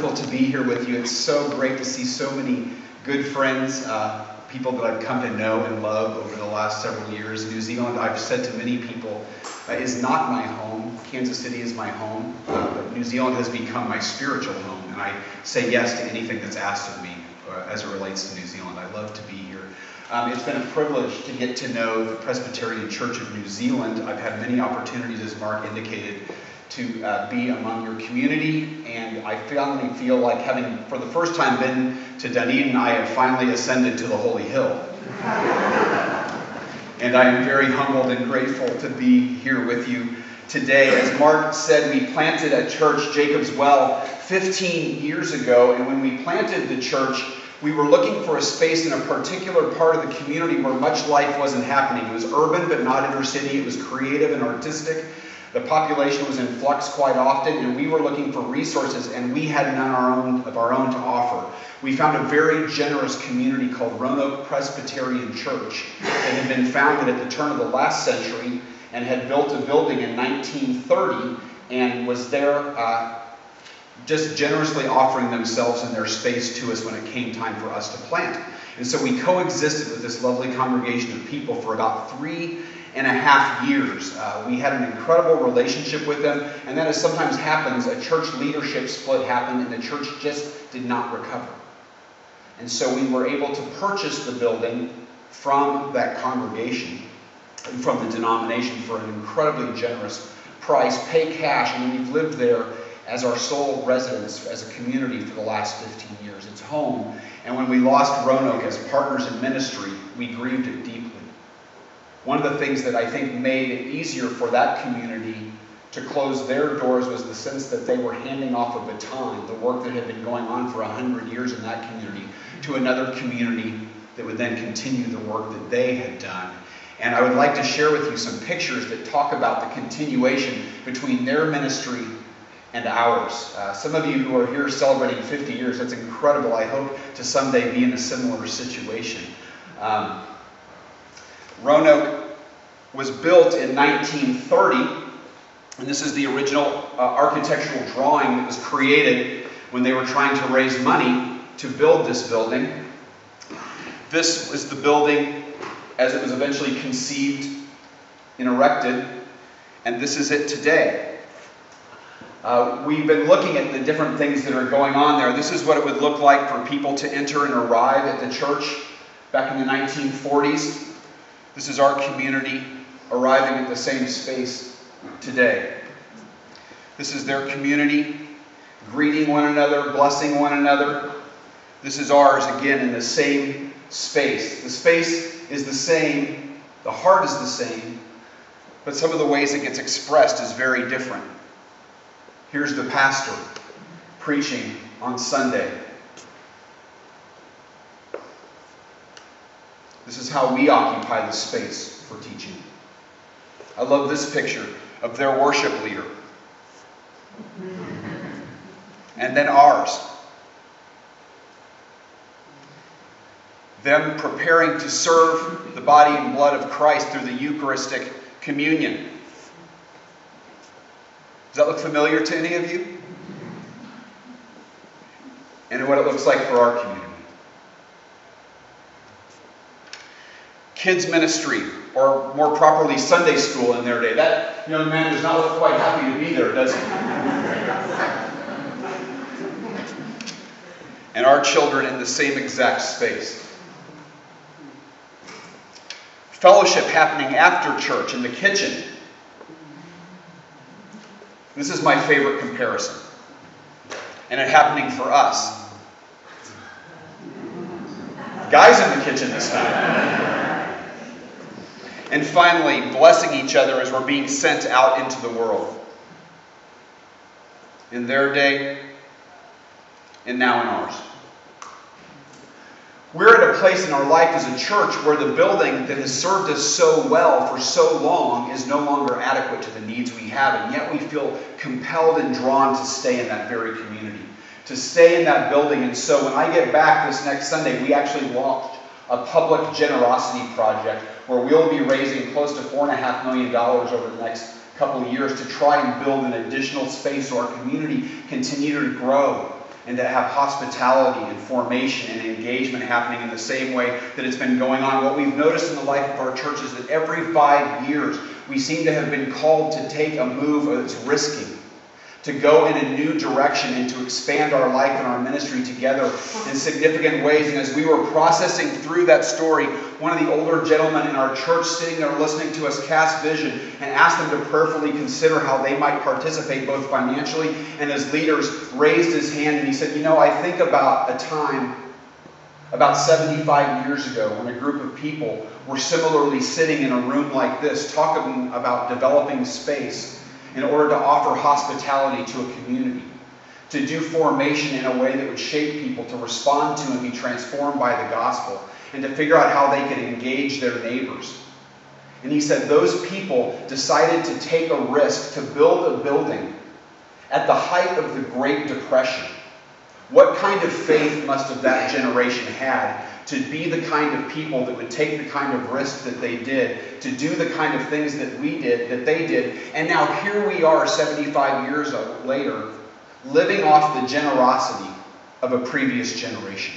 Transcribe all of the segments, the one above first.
wonderful to be here with you. It's so great to see so many good friends, uh, people that I've come to know and love over the last several years. New Zealand, I've said to many people, uh, is not my home. Kansas City is my home, uh, but New Zealand has become my spiritual home, and I say yes to anything that's asked of me uh, as it relates to New Zealand. I love to be here. Um, it's been a privilege to get to know the Presbyterian Church of New Zealand. I've had many opportunities, as Mark indicated, to uh, be among your community, and I finally feel like having, for the first time, been to Dunedin, I have finally ascended to the Holy Hill. and I am very humbled and grateful to be here with you today. As Mark said, we planted a church, Jacob's Well, 15 years ago, and when we planted the church, we were looking for a space in a particular part of the community where much life wasn't happening. It was urban but not inner city. It was creative and artistic. The population was in flux quite often, and we were looking for resources, and we had none our own, of our own to offer. We found a very generous community called Roanoke Presbyterian Church that had been founded at the turn of the last century and had built a building in 1930 and was there uh, just generously offering themselves and their space to us when it came time for us to plant. And so we coexisted with this lovely congregation of people for about three and a half years. Uh, we had an incredible relationship with them, and then, as sometimes happens, a church leadership split happened, and the church just did not recover. And so we were able to purchase the building from that congregation, and from the denomination, for an incredibly generous price, pay cash, and we've lived there as our sole residence as a community for the last 15 years. It's home. And when we lost Roanoke as partners in ministry, we grieved it deeply. One of the things that I think made it easier for that community to close their doors was the sense that they were handing off a baton, the work that had been going on for 100 years in that community, to another community that would then continue the work that they had done. And I would like to share with you some pictures that talk about the continuation between their ministry and ours. Uh, some of you who are here celebrating 50 years, that's incredible. I hope to someday be in a similar situation. Um, Roanoke was built in 1930, and this is the original uh, architectural drawing that was created when they were trying to raise money to build this building. This was the building as it was eventually conceived and erected, and this is it today. Uh, we've been looking at the different things that are going on there. This is what it would look like for people to enter and arrive at the church back in the 1940s. This is our community arriving at the same space today. This is their community, greeting one another, blessing one another. This is ours again in the same space. The space is the same, the heart is the same, but some of the ways it gets expressed is very different. Here's the pastor preaching on Sunday. This is how we occupy the space for teaching. I love this picture of their worship leader. And then ours. Them preparing to serve the body and blood of Christ through the Eucharistic communion. Does that look familiar to any of you? And what it looks like for our community. Kids ministry, or more properly, Sunday school in their day. That young man does not look quite happy to be there, does he? and our children in the same exact space. Fellowship happening after church in the kitchen this is my favorite comparison. And it happening for us. Guys in the kitchen this time. And finally, blessing each other as we're being sent out into the world. In their day, and now in ours. We're at a place in our life as a church where the building that has served us so well for so long is no longer adequate to the needs we have, and yet we feel compelled and drawn to stay in that very community, to stay in that building. And so when I get back this next Sunday, we actually launched a public generosity project where we'll be raising close to $4.5 million over the next couple of years to try and build an additional space so our community continue to grow and to have hospitality and formation and engagement happening in the same way that it's been going on. What we've noticed in the life of our church is that every five years we seem to have been called to take a move that's risky to go in a new direction and to expand our life and our ministry together in significant ways. And as we were processing through that story, one of the older gentlemen in our church sitting there listening to us cast vision and asked them to prayerfully consider how they might participate both financially and as leaders raised his hand and he said, You know, I think about a time about 75 years ago when a group of people were similarly sitting in a room like this talking about developing space in order to offer hospitality to a community, to do formation in a way that would shape people to respond to and be transformed by the gospel, and to figure out how they could engage their neighbors. And he said those people decided to take a risk to build a building at the height of the Great Depression. What kind of faith must have that generation had to be the kind of people that would take the kind of risk that they did, to do the kind of things that we did, that they did. And now here we are 75 years later, living off the generosity of a previous generation.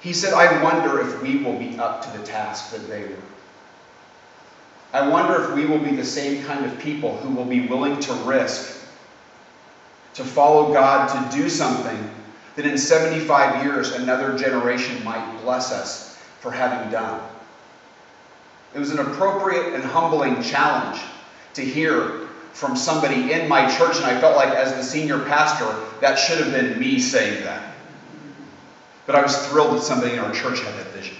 He said, I wonder if we will be up to the task that they were. I wonder if we will be the same kind of people who will be willing to risk, to follow God, to do something that in 75 years another generation might bless us for having done. It was an appropriate and humbling challenge to hear from somebody in my church, and I felt like as the senior pastor, that should have been me saying that. But I was thrilled that somebody in our church had that vision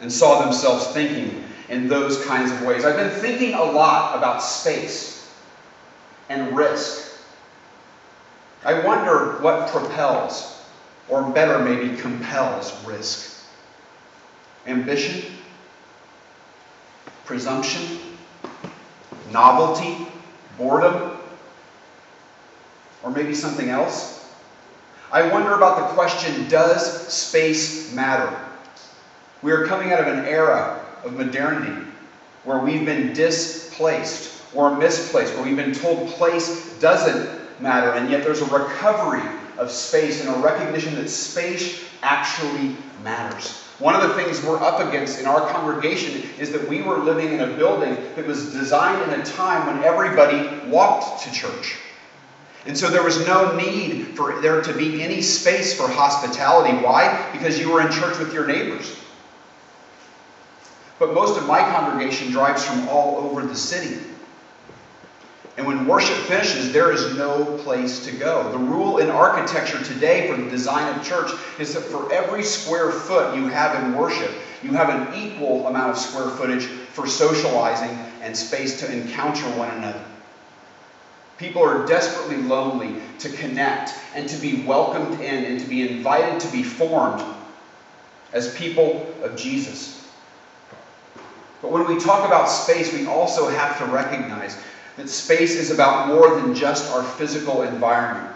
and saw themselves thinking in those kinds of ways. I've been thinking a lot about space and risk I wonder what propels, or better, maybe compels risk. Ambition, presumption, novelty, boredom, or maybe something else. I wonder about the question does space matter? We are coming out of an era of modernity where we've been displaced or misplaced, where we've been told place doesn't matter, and yet there's a recovery of space and a recognition that space actually matters. One of the things we're up against in our congregation is that we were living in a building that was designed in a time when everybody walked to church. And so there was no need for there to be any space for hospitality. Why? Because you were in church with your neighbors. But most of my congregation drives from all over the city. And when worship finishes, there is no place to go. The rule in architecture today for the design of church is that for every square foot you have in worship, you have an equal amount of square footage for socializing and space to encounter one another. People are desperately lonely to connect and to be welcomed in and to be invited to be formed as people of Jesus. But when we talk about space, we also have to recognize that space is about more than just our physical environment.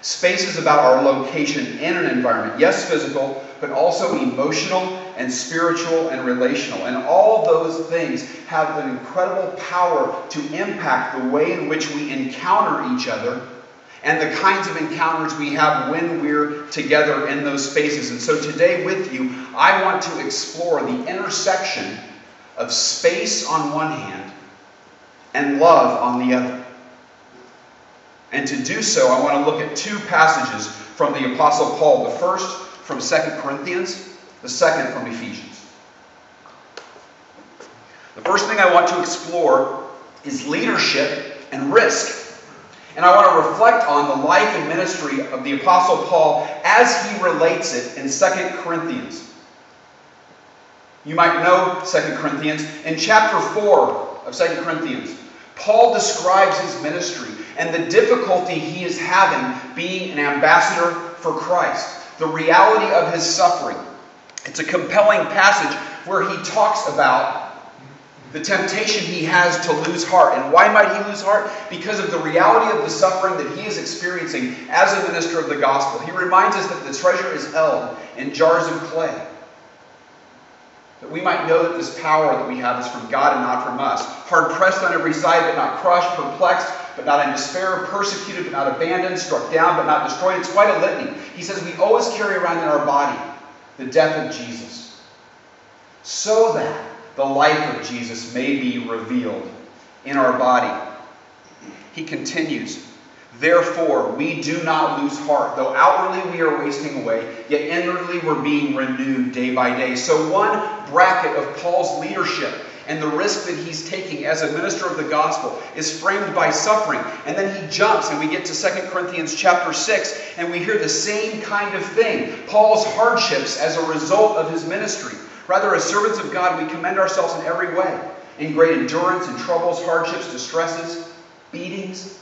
Space is about our location in an environment. Yes, physical, but also emotional and spiritual and relational. And all those things have an incredible power to impact the way in which we encounter each other and the kinds of encounters we have when we're together in those spaces. And so today, with you, I want to explore the intersection of space on one hand and love on the other. And to do so, I want to look at two passages from the Apostle Paul. The first from 2 Corinthians, the second from Ephesians. The first thing I want to explore is leadership and risk. And I want to reflect on the life and ministry of the Apostle Paul as he relates it in 2 Corinthians. You might know 2 Corinthians. In chapter 4 of 2 Corinthians, Paul describes his ministry and the difficulty he is having being an ambassador for Christ, the reality of his suffering. It's a compelling passage where he talks about the temptation he has to lose heart. And why might he lose heart? Because of the reality of the suffering that he is experiencing as a minister of the gospel. He reminds us that the treasure is held in jars of clay. That we might know that this power that we have is from God and not from us. Hard pressed on every side, but not crushed, perplexed, but not in despair, persecuted, but not abandoned, struck down, but not destroyed. It's quite a litany. He says we always carry around in our body the death of Jesus, so that the life of Jesus may be revealed in our body. He continues, Therefore, we do not lose heart. Though outwardly we are wasting away, yet inwardly we're being renewed day by day. So, one bracket of Paul's leadership and the risk that he's taking as a minister of the gospel is framed by suffering. And then he jumps and we get to 2 Corinthians chapter 6 and we hear the same kind of thing. Paul's hardships as a result of his ministry. Rather, as servants of God, we commend ourselves in every way in great endurance, in troubles, hardships, distresses, beatings,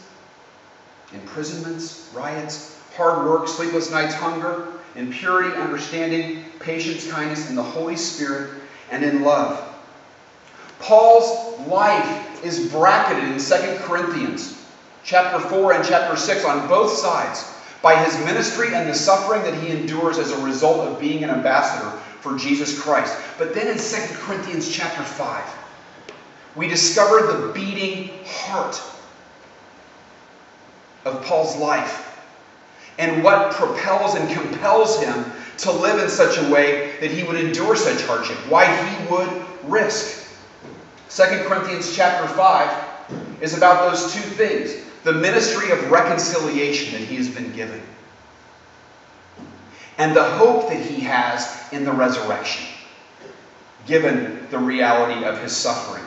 imprisonments, riots, hard work, sleepless nights, hunger, in purity, understanding, patience, kindness, and the Holy Spirit, and in love. Paul's life is bracketed in 2 Corinthians chapter 4 and chapter 6 on both sides by his ministry and the suffering that he endures as a result of being an ambassador for Jesus Christ. But then in 2 Corinthians chapter 5, we discover the beating heart of Paul's life and what propels and compels him to live in such a way that he would endure such hardship, why he would risk. 2 Corinthians chapter 5 is about those two things the ministry of reconciliation that he has been given, and the hope that he has in the resurrection, given the reality of his suffering.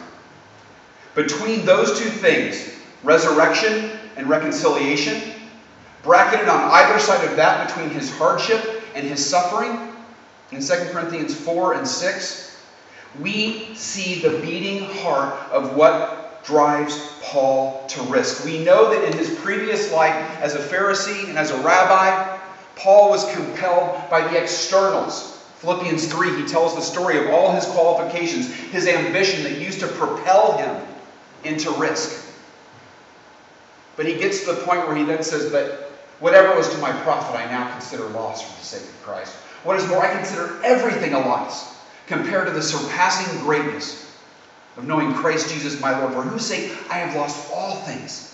Between those two things, resurrection and reconciliation, bracketed on either side of that between his hardship and his suffering, in 2 Corinthians 4 and 6, we see the beating heart of what drives Paul to risk. We know that in his previous life as a Pharisee and as a rabbi, Paul was compelled by the externals. Philippians 3, he tells the story of all his qualifications, his ambition that used to propel him into risk. But he gets to the point where he then says that whatever was to my profit, I now consider loss for the sake of Christ. What is more, I consider everything a loss compared to the surpassing greatness of knowing Christ Jesus my Lord, for whose sake I have lost all things.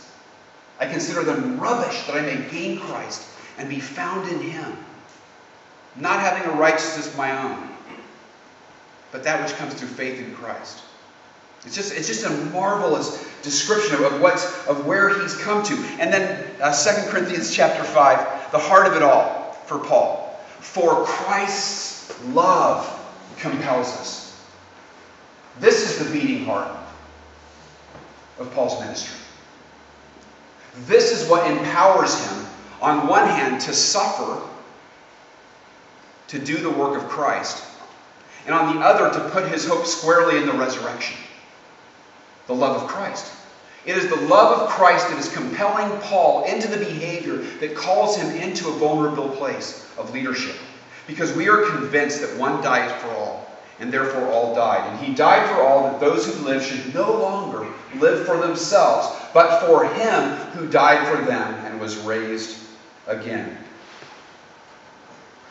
I consider them rubbish that I may gain Christ and be found in him, not having a righteousness of my own, but that which comes through faith in Christ. It's just, it's just a marvelous description of, what's, of where he's come to. And then uh, 2 Corinthians chapter 5, the heart of it all for Paul. For Christ's love compels us. This is the beating heart of Paul's ministry. This is what empowers him, on one hand, to suffer, to do the work of Christ, and on the other, to put his hope squarely in the resurrection the love of Christ. It is the love of Christ that is compelling Paul into the behavior that calls him into a vulnerable place of leadership. Because we are convinced that one died for all, and therefore all died. And he died for all that those who live should no longer live for themselves, but for him who died for them and was raised again.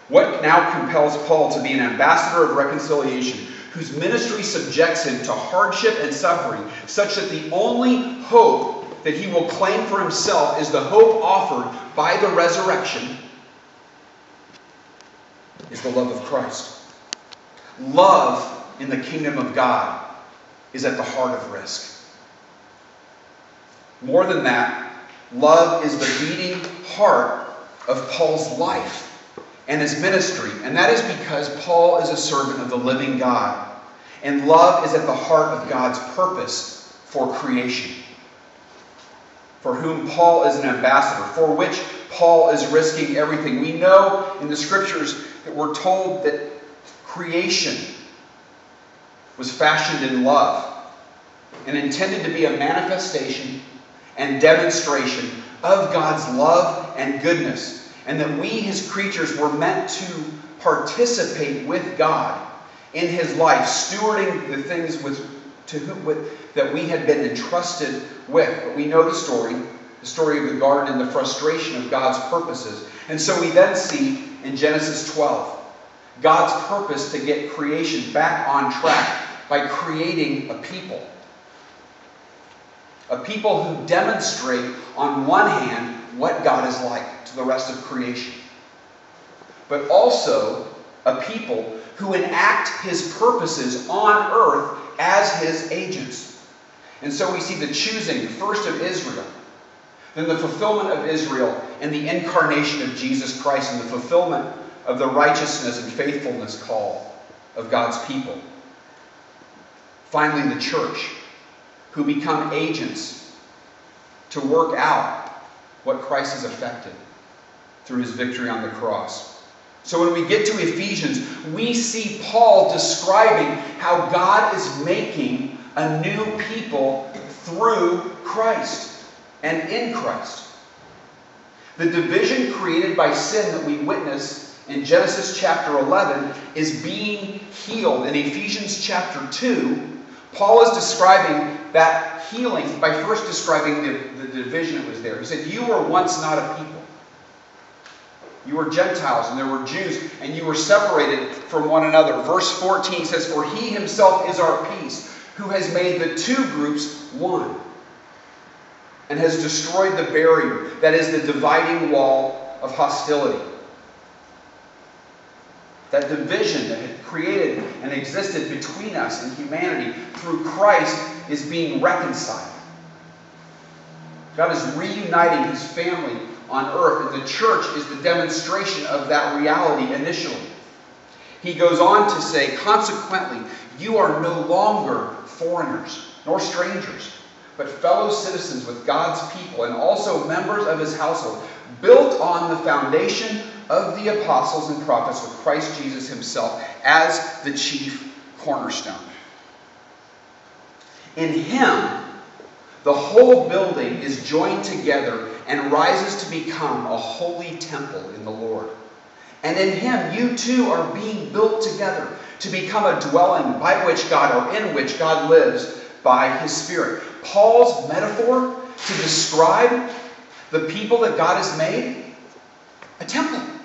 What now compels Paul to be an ambassador of reconciliation whose ministry subjects him to hardship and suffering, such that the only hope that he will claim for himself is the hope offered by the resurrection, is the love of Christ. Love in the kingdom of God is at the heart of risk. More than that, love is the beating heart of Paul's life and his ministry. And that is because Paul is a servant of the living God. And love is at the heart of God's purpose for creation, for whom Paul is an ambassador, for which Paul is risking everything. We know in the scriptures that we're told that creation was fashioned in love and intended to be a manifestation and demonstration of God's love and goodness, and that we, his creatures, were meant to participate with God in his life, stewarding the things with, to with, that we had been entrusted with. But we know the story, the story of the garden and the frustration of God's purposes. And so we then see in Genesis 12 God's purpose to get creation back on track by creating a people. A people who demonstrate, on one hand, what God is like to the rest of creation, but also a people who enact his purposes on earth as his agents. And so we see the choosing, first of Israel, then the fulfillment of Israel and the incarnation of Jesus Christ and the fulfillment of the righteousness and faithfulness call of God's people. Finally, the church, who become agents to work out what Christ has effected through his victory on the cross. So when we get to Ephesians, we see Paul describing how God is making a new people through Christ and in Christ. The division created by sin that we witness in Genesis chapter 11 is being healed. In Ephesians chapter 2, Paul is describing that healing by first describing the, the division that was there. He said, You were once not a people. You were Gentiles and there were Jews, and you were separated from one another. Verse 14 says, For he himself is our peace, who has made the two groups one, and has destroyed the barrier, that is the dividing wall of hostility. That division that had created and existed between us and humanity through Christ is being reconciled. God is reuniting his family on earth, and the church is the demonstration of that reality initially. He goes on to say, consequently, you are no longer foreigners nor strangers, but fellow citizens with God's people and also members of his household, built on the foundation of the apostles and prophets with Christ Jesus himself as the chief cornerstone. In him, the whole building is joined together and rises to become a holy temple in the Lord. And in him, you too are being built together to become a dwelling by which God, or in which God lives by his Spirit. Paul's metaphor to describe the people that God has made a temple.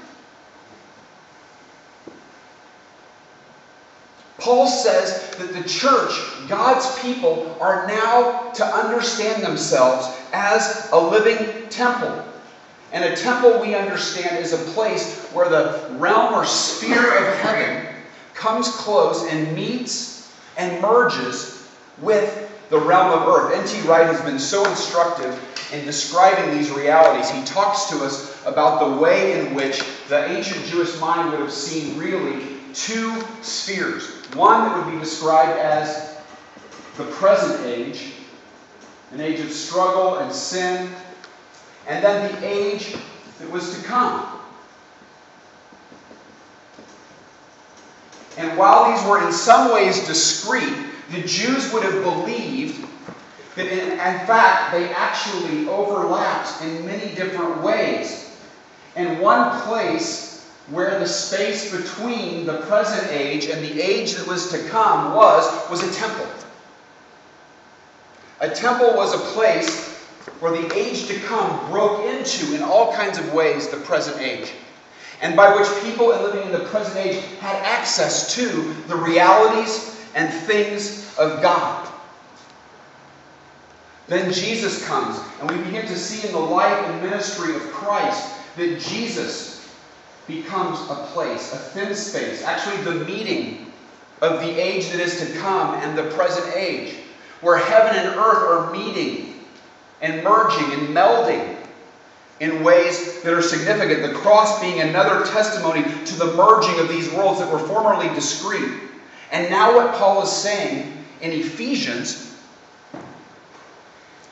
Paul says that the church, God's people, are now to understand themselves as a living temple. And a temple, we understand, is a place where the realm or sphere of heaven comes close and meets and merges with the realm of earth. N.T. Wright has been so instructive in describing these realities. He talks to us about the way in which the ancient Jewish mind would have seen really two spheres. One that would be described as the present age, an age of struggle and sin, and then the age that was to come. And while these were in some ways discrete, the Jews would have believed that in, in fact they actually overlapped in many different ways. And one place where the space between the present age and the age that was to come was, was a temple. A temple was a place where the age to come broke into, in all kinds of ways, the present age. And by which people living in the present age had access to the realities and things of God. Then Jesus comes, and we begin to see in the life and ministry of Christ that Jesus becomes a place, a thin space, actually the meeting of the age that is to come and the present age, where heaven and earth are meeting and merging and melding in ways that are significant. The cross being another testimony to the merging of these worlds that were formerly discrete. And now, what Paul is saying in Ephesians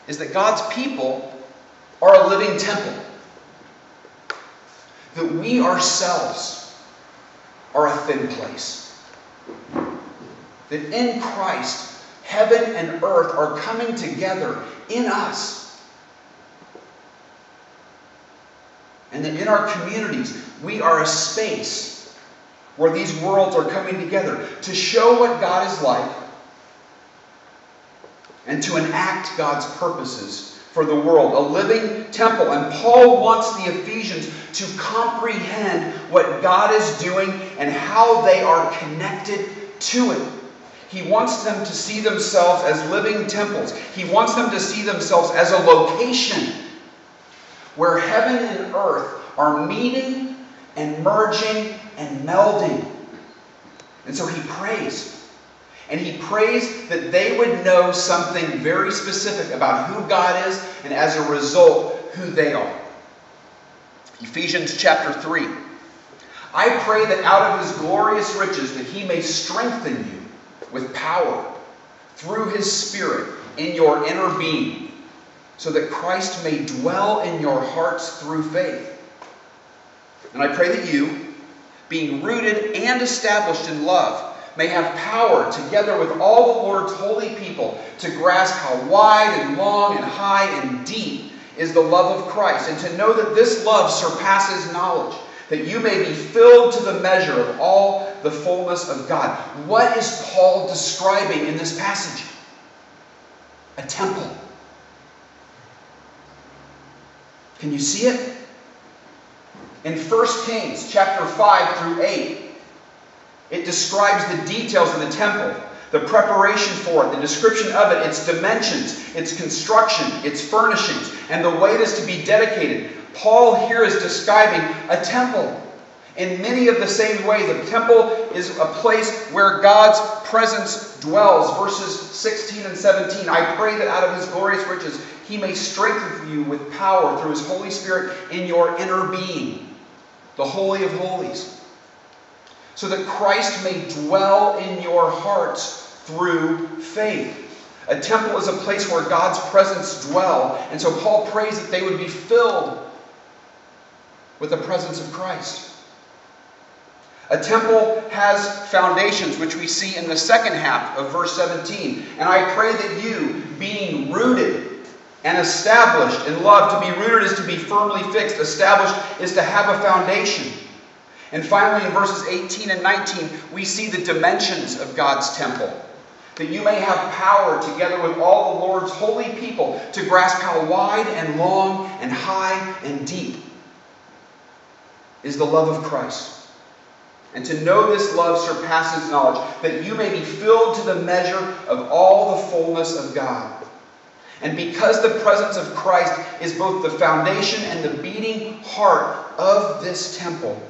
is that God's people are a living temple that we ourselves are a thin place. That in Christ, heaven and earth are coming together in us. And that in our communities, we are a space where these worlds are coming together to show what God is like and to enact God's purposes for the world, a living temple. And Paul wants the Ephesians to comprehend what God is doing and how they are connected to it. He wants them to see themselves as living temples. He wants them to see themselves as a location where heaven and earth are meeting and merging and melding. And so he prays. And he prays that they would know something very specific about who God is and as a result, who they are. Ephesians chapter 3. I pray that out of his glorious riches that he may strengthen you with power through his spirit in your inner being, so that Christ may dwell in your hearts through faith. And I pray that you, being rooted and established in love, may have power, together with all the Lord's holy people, to grasp how wide and long and high and deep is the love of Christ, and to know that this love surpasses knowledge, that you may be filled to the measure of all the fullness of God. What is Paul describing in this passage? A temple. Can you see it? In 1 Kings chapter 5 through 8, it describes the details of the temple, the preparation for it, the description of it, its dimensions, its construction, its furnishings, and the way it is to be dedicated. Paul here is describing a temple in many of the same ways. The temple is a place where God's presence dwells. Verses 16 and 17. I pray that out of his glorious riches he may strengthen you with power through his Holy Spirit in your inner being, the Holy of Holies so that Christ may dwell in your hearts through faith. A temple is a place where God's presence dwell, and so Paul prays that they would be filled with the presence of Christ. A temple has foundations, which we see in the second half of verse 17. And I pray that you, being rooted and established in love, to be rooted is to be firmly fixed, established is to have a foundation. And finally, in verses 18 and 19, we see the dimensions of God's temple. That you may have power together with all the Lord's holy people to grasp how wide and long and high and deep is the love of Christ. And to know this love surpasses knowledge, that you may be filled to the measure of all the fullness of God. And because the presence of Christ is both the foundation and the beating heart of this temple,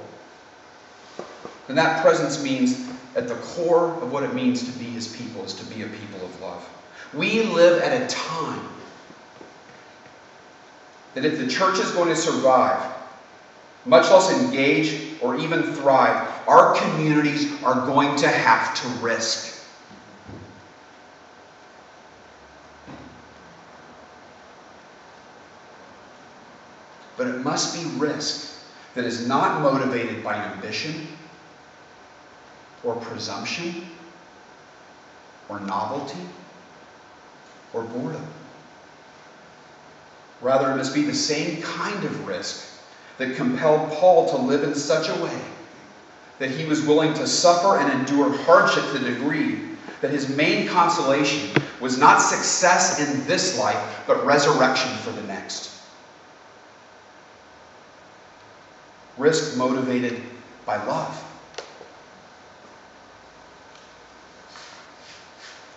and that presence means at the core of what it means to be his people is to be a people of love. We live at a time that if the church is going to survive, much less engage or even thrive, our communities are going to have to risk. But it must be risk that is not motivated by ambition or presumption or novelty or boredom. Rather, it must be the same kind of risk that compelled Paul to live in such a way that he was willing to suffer and endure hardship to the degree that his main consolation was not success in this life, but resurrection for the next. Risk motivated by love.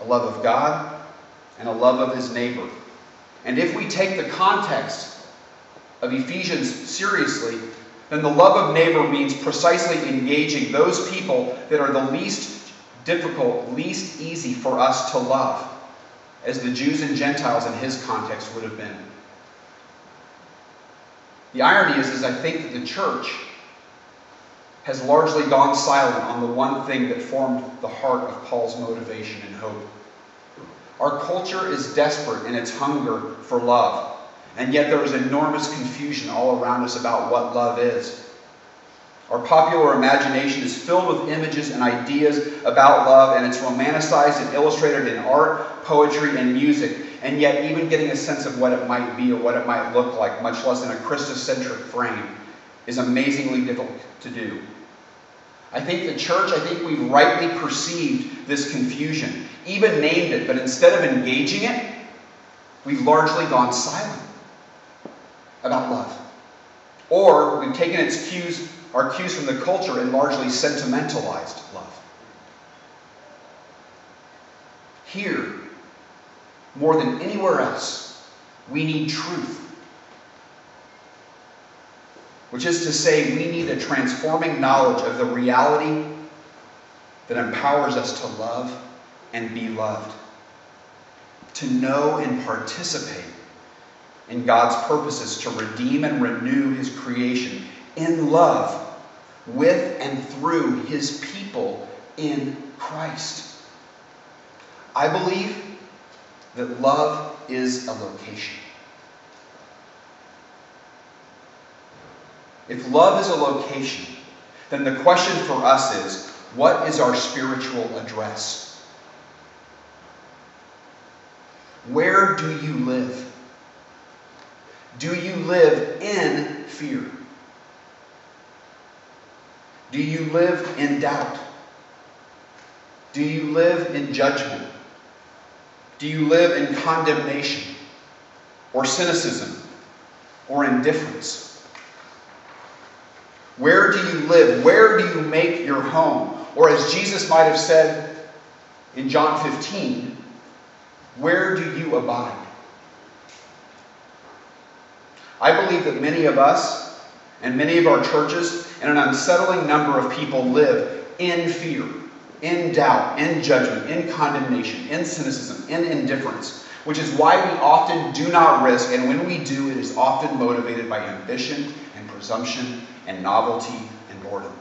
A love of God, and a love of his neighbor. And if we take the context of Ephesians seriously, then the love of neighbor means precisely engaging those people that are the least difficult, least easy for us to love, as the Jews and Gentiles in his context would have been. The irony is, is I think that the church has largely gone silent on the one thing that formed the heart of Paul's motivation and hope. Our culture is desperate in its hunger for love, and yet there is enormous confusion all around us about what love is. Our popular imagination is filled with images and ideas about love, and it's romanticized and illustrated in art, poetry, and music. And yet, even getting a sense of what it might be or what it might look like, much less in a Christocentric frame, is amazingly difficult to do. I think the church, I think we've rightly perceived this confusion, even named it, but instead of engaging it, we've largely gone silent about love. Or we've taken its cues, our cues from the culture and largely sentimentalized love. Here, more than anywhere else, we need truth. Which is to say, we need a transforming knowledge of the reality that empowers us to love and be loved, to know and participate in God's purposes to redeem and renew His creation in love with and through His people in Christ. I believe that love is a location. If love is a location, then the question for us is what is our spiritual address? Where do you live? Do you live in fear? Do you live in doubt? Do you live in judgment? Do you live in condemnation or cynicism or indifference? Where do you live? Where do you make your home? Or as Jesus might have said in John 15, where do you abide? I believe that many of us and many of our churches and an unsettling number of people live in fear, in doubt, in judgment, in condemnation, in cynicism, in indifference, which is why we often do not risk, and when we do, it is often motivated by ambition and presumption and novelty and boredom.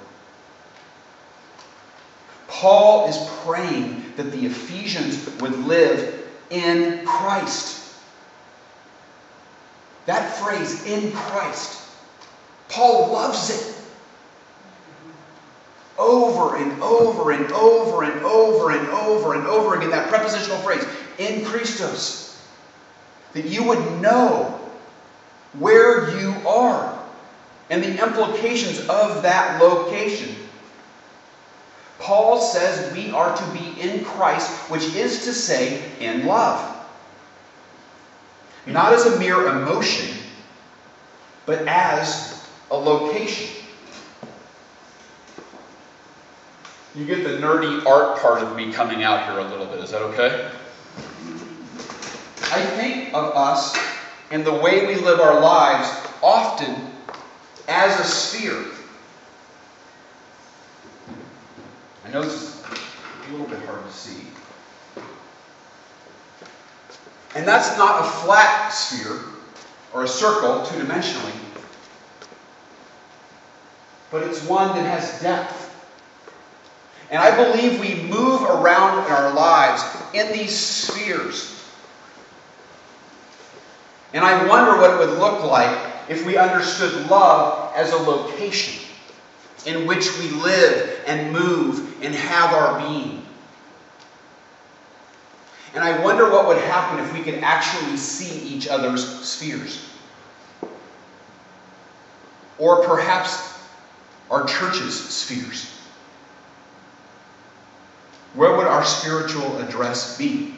Paul is praying that the Ephesians would live in Christ. That phrase, in Christ, Paul loves it. Over and over and over and over and over and over again, that prepositional phrase, in Christos. That you would know where you are and the implications of that location. Paul says we are to be in Christ, which is to say, in love. Not as a mere emotion, but as a location. You get the nerdy art part of me coming out here a little bit. Is that okay? I think of us and the way we live our lives often as a sphere. I know this is a little bit hard to see. And that's not a flat sphere or a circle two dimensionally, but it's one that has depth. And I believe we move around in our lives in these spheres. And I wonder what it would look like if we understood love as a location in which we live and move and have our being. And I wonder what would happen if we could actually see each other's spheres. Or perhaps our church's spheres. Where would our spiritual address be?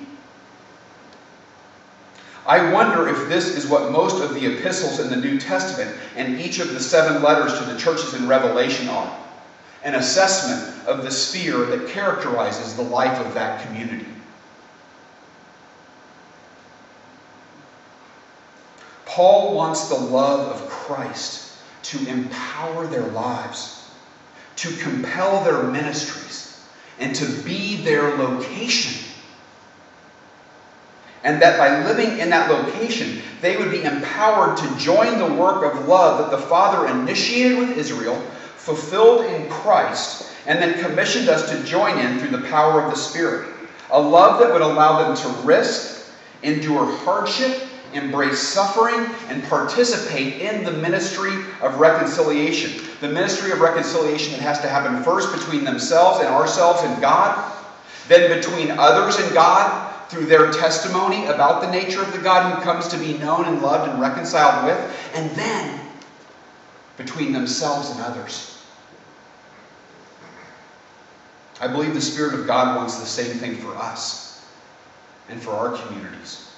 I wonder if this is what most of the epistles in the New Testament and each of the seven letters to the churches in Revelation are an assessment of the sphere that characterizes the life of that community. Paul wants the love of Christ to empower their lives, to compel their ministries, and to be their location. And that by living in that location, they would be empowered to join the work of love that the Father initiated with Israel, fulfilled in Christ, and then commissioned us to join in through the power of the Spirit. A love that would allow them to risk, endure hardship, embrace suffering, and participate in the ministry of reconciliation. The ministry of reconciliation that has to happen first between themselves and ourselves and God, then between others and God through their testimony about the nature of the God who comes to be known and loved and reconciled with, and then between themselves and others. I believe the Spirit of God wants the same thing for us and for our communities.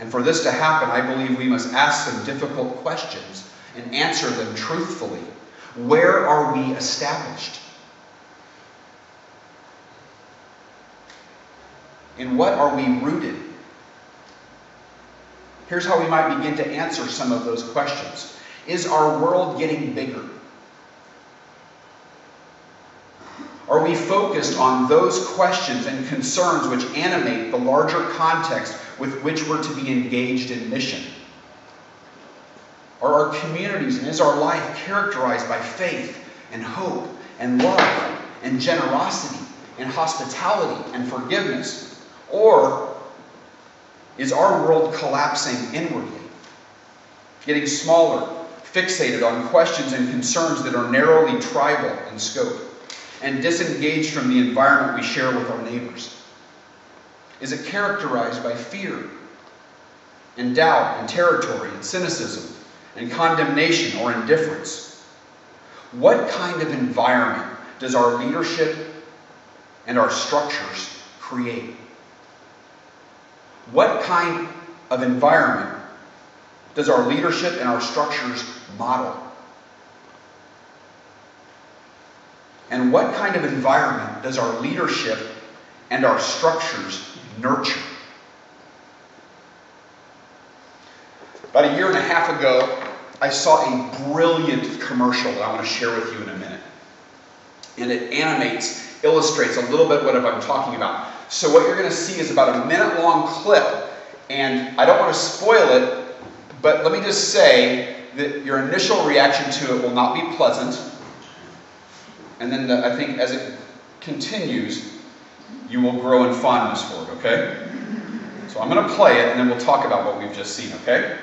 And for this to happen, I believe we must ask some difficult questions and answer them truthfully. Where are we established? In what are we rooted? Here's how we might begin to answer some of those questions. Is our world getting bigger? Are we focused on those questions and concerns which animate the larger context with which we're to be engaged in mission? Are our communities and is our life characterized by faith and hope and love and generosity and hospitality and forgiveness? Or is our world collapsing inwardly, getting smaller, fixated on questions and concerns that are narrowly tribal in scope, and disengaged from the environment we share with our neighbors? Is it characterized by fear and doubt and territory and cynicism and condemnation or indifference? What kind of environment does our leadership and our structures create? What kind of environment does our leadership and our structures model? And what kind of environment does our leadership and our structures nurture? About a year and a half ago, I saw a brilliant commercial that I want to share with you in a minute. And it animates, illustrates a little bit what I'm talking about. So what you're going to see is about a minute long clip, and I don't want to spoil it, but let me just say that your initial reaction to it will not be pleasant. And then the, I think as it continues, you will grow in fondness for it, okay? So I'm going to play it, and then we'll talk about what we've just seen, okay?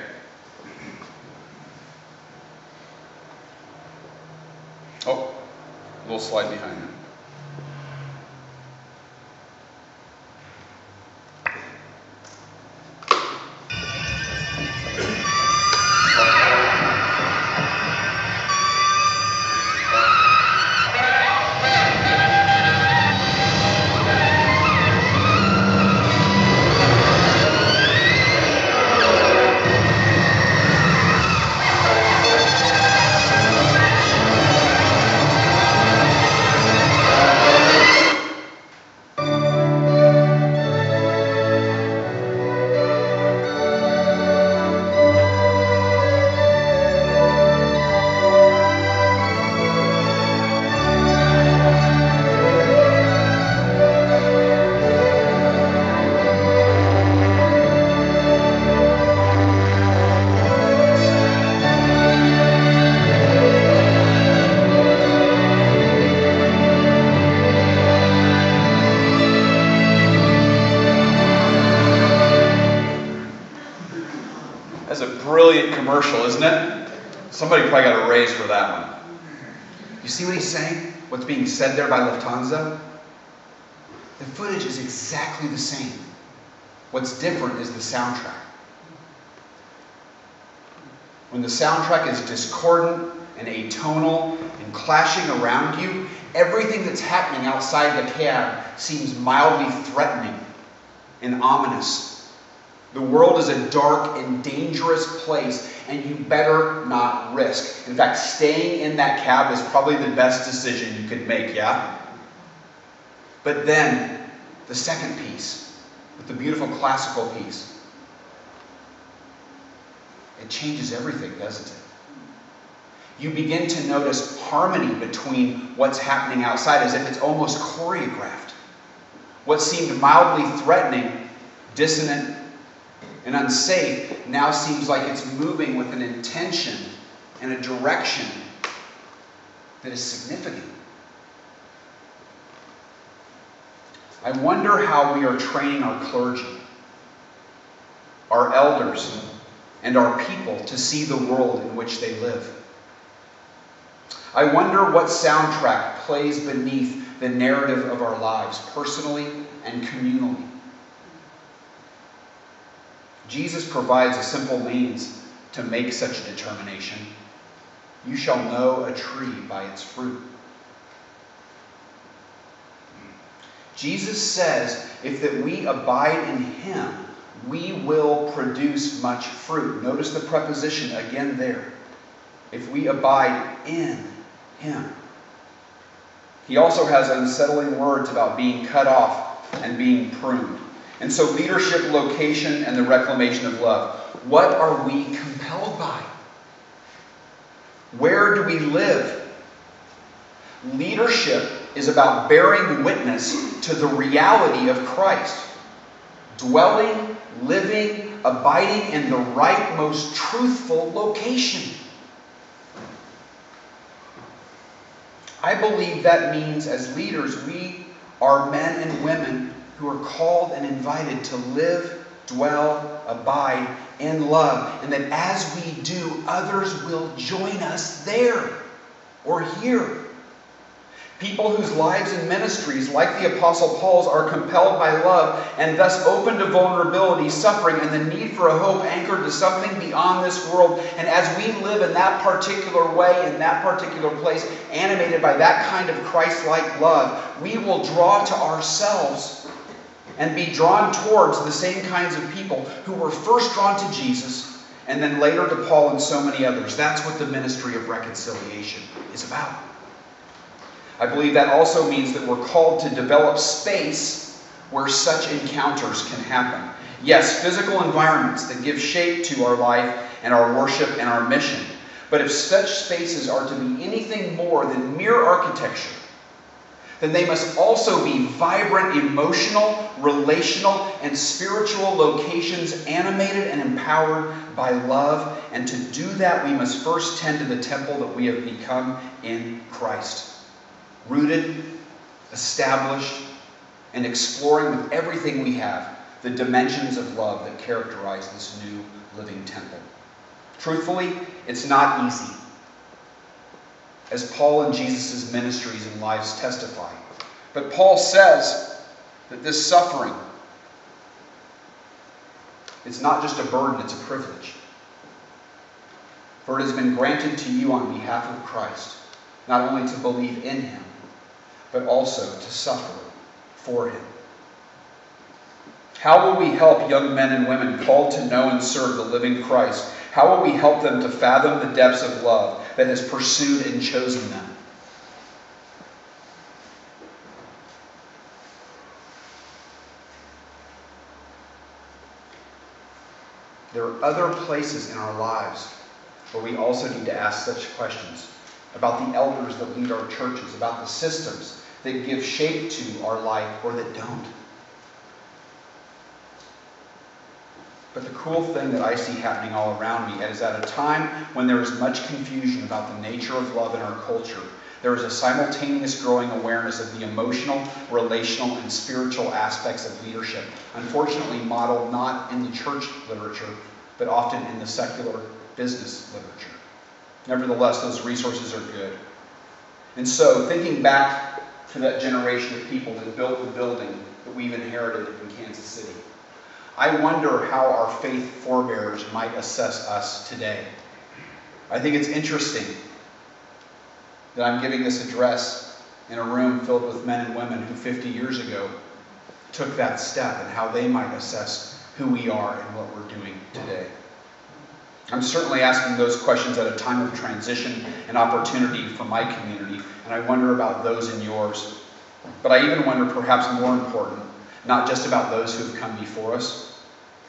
Oh, a little slide behind that. Commercial, isn't it? Somebody probably got a raise for that one. You see what he's saying? What's being said there by Lufthansa? The footage is exactly the same. What's different is the soundtrack. When the soundtrack is discordant and atonal and clashing around you, everything that's happening outside the cab seems mildly threatening and ominous the world is a dark and dangerous place, and you better not risk. In fact, staying in that cab is probably the best decision you could make, yeah? But then, the second piece, with the beautiful classical piece, it changes everything, doesn't it? You begin to notice harmony between what's happening outside as if it's almost choreographed. What seemed mildly threatening, dissonant, and unsafe now seems like it's moving with an intention and a direction that is significant. I wonder how we are training our clergy, our elders, and our people to see the world in which they live. I wonder what soundtrack plays beneath the narrative of our lives, personally and communally. Jesus provides a simple means to make such a determination. You shall know a tree by its fruit. Jesus says if that we abide in him, we will produce much fruit. Notice the preposition again there. If we abide in Him. He also has unsettling words about being cut off and being pruned. And so, leadership, location, and the reclamation of love. What are we compelled by? Where do we live? Leadership is about bearing witness to the reality of Christ, dwelling, living, abiding in the right, most truthful location. I believe that means as leaders, we are men and women who are called and invited to live, dwell, abide in love. And that as we do, others will join us there or here. People whose lives and ministries, like the Apostle Paul's, are compelled by love and thus open to vulnerability, suffering, and the need for a hope anchored to something beyond this world. And as we live in that particular way, in that particular place, animated by that kind of Christ like love, we will draw to ourselves and be drawn towards the same kinds of people who were first drawn to Jesus and then later to Paul and so many others. That's what the ministry of reconciliation is about. I believe that also means that we're called to develop space where such encounters can happen. Yes, physical environments that give shape to our life and our worship and our mission. But if such spaces are to be anything more than mere architecture, then they must also be vibrant, emotional, relational, and spiritual locations animated and empowered by love. And to do that, we must first tend to the temple that we have become in Christ rooted, established, and exploring with everything we have the dimensions of love that characterize this new living temple. Truthfully, it's not easy. As Paul and Jesus' ministries and lives testify. But Paul says that this suffering, it's not just a burden, it's a privilege. For it has been granted to you on behalf of Christ, not only to believe in him, but also to suffer for him. How will we help young men and women called to know and serve the living Christ? How will we help them to fathom the depths of love that has pursued and chosen them? There are other places in our lives where we also need to ask such questions about the elders that lead our churches, about the systems that give shape to our life or that don't. But the cool thing that I see happening all around me is at a time when there is much confusion about the nature of love in our culture, there is a simultaneous growing awareness of the emotional, relational, and spiritual aspects of leadership, unfortunately modeled not in the church literature, but often in the secular business literature. Nevertheless, those resources are good. And so, thinking back to that generation of people that built the building that we've inherited in Kansas City, I wonder how our faith forebears might assess us today. I think it's interesting that I'm giving this address in a room filled with men and women who 50 years ago took that step and how they might assess who we are and what we're doing today. I'm certainly asking those questions at a time of transition and opportunity for my community, and I wonder about those in yours. But I even wonder, perhaps more important, not just about those who have come before us,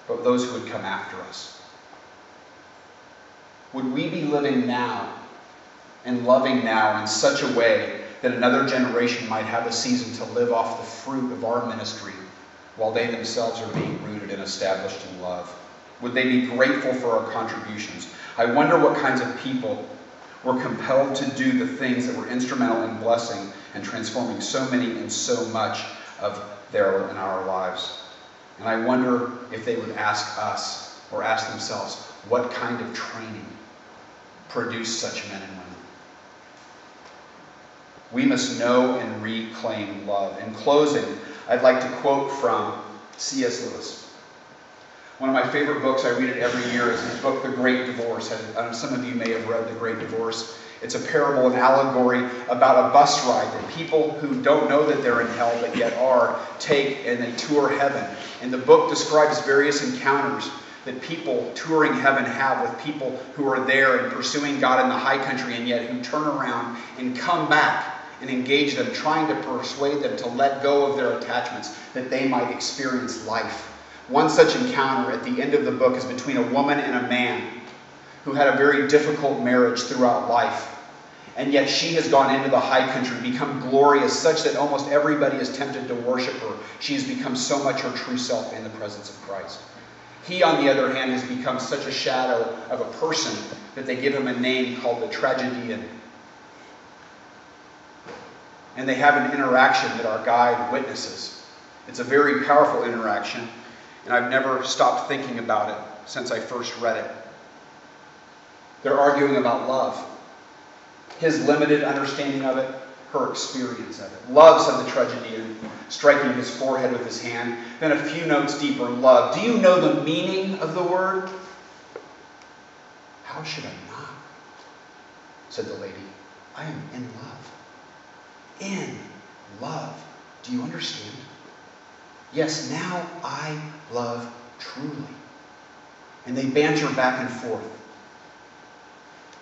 but those who would come after us. Would we be living now and loving now in such a way that another generation might have a season to live off the fruit of our ministry while they themselves are being rooted and established in love? Would they be grateful for our contributions? I wonder what kinds of people were compelled to do the things that were instrumental in blessing and transforming so many and so much of their and our lives. And I wonder if they would ask us or ask themselves, what kind of training produced such men and women? We must know and reclaim love. In closing, I'd like to quote from C.S. Lewis. One of my favorite books, I read it every year, is his book, The Great Divorce. Um, some of you may have read The Great Divorce. It's a parable, an allegory about a bus ride that people who don't know that they're in hell but yet are take and they tour heaven. And the book describes various encounters that people touring heaven have with people who are there and pursuing God in the high country and yet who turn around and come back and engage them, trying to persuade them to let go of their attachments that they might experience life. One such encounter at the end of the book is between a woman and a man who had a very difficult marriage throughout life. And yet she has gone into the high country, become glorious, such that almost everybody is tempted to worship her. She has become so much her true self in the presence of Christ. He, on the other hand, has become such a shadow of a person that they give him a name called the tragedian. And they have an interaction that our guide witnesses. It's a very powerful interaction, and I've never stopped thinking about it since I first read it. They're arguing about love. His limited understanding of it, her experience of it. Love, said the tragedian, striking his forehead with his hand. Then a few notes deeper, love. Do you know the meaning of the word? How should I not? said the lady. I am in love. In love. Do you understand? Yes, now I love truly. And they banter back and forth.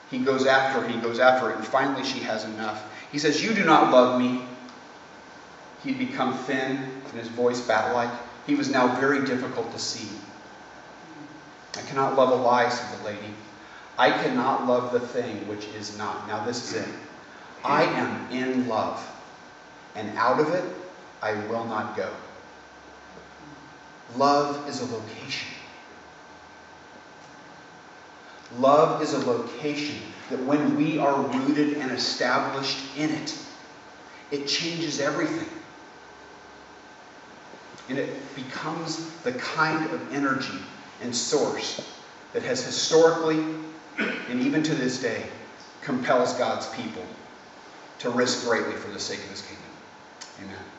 He goes after her, he goes after her, and finally she has enough. He says, You do not love me. He'd become thin and his voice bat like. He was now very difficult to see. I cannot love a lie, said the lady. I cannot love the thing which is not. Now, this is it. I am in love, and out of it I will not go. Love is a location. Love is a location that when we are rooted and established in it, it changes everything. And it becomes the kind of energy and source that has historically, and even to this day, compels God's people to risk greatly for the sake of his kingdom. Amen.